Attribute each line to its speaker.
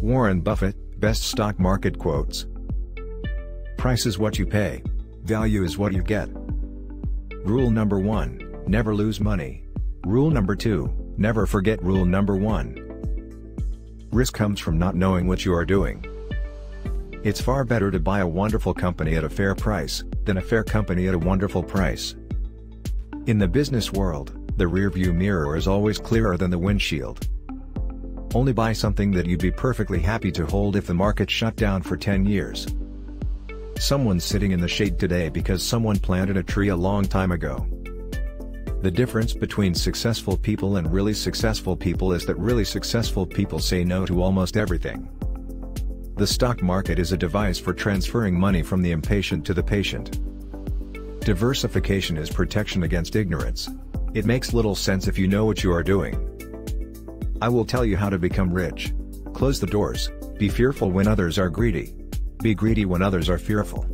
Speaker 1: Warren Buffett, Best Stock Market Quotes Price is what you pay. Value is what you get. Rule number 1, never lose money. Rule number 2, never forget rule number 1. Risk comes from not knowing what you are doing. It's far better to buy a wonderful company at a fair price, than a fair company at a wonderful price. In the business world, the rearview mirror is always clearer than the windshield. Only buy something that you'd be perfectly happy to hold if the market shut down for 10 years. Someone's sitting in the shade today because someone planted a tree a long time ago. The difference between successful people and really successful people is that really successful people say no to almost everything. The stock market is a device for transferring money from the impatient to the patient. Diversification is protection against ignorance. It makes little sense if you know what you are doing. I will tell you how to become rich. Close the doors, be fearful when others are greedy. Be greedy when others are fearful.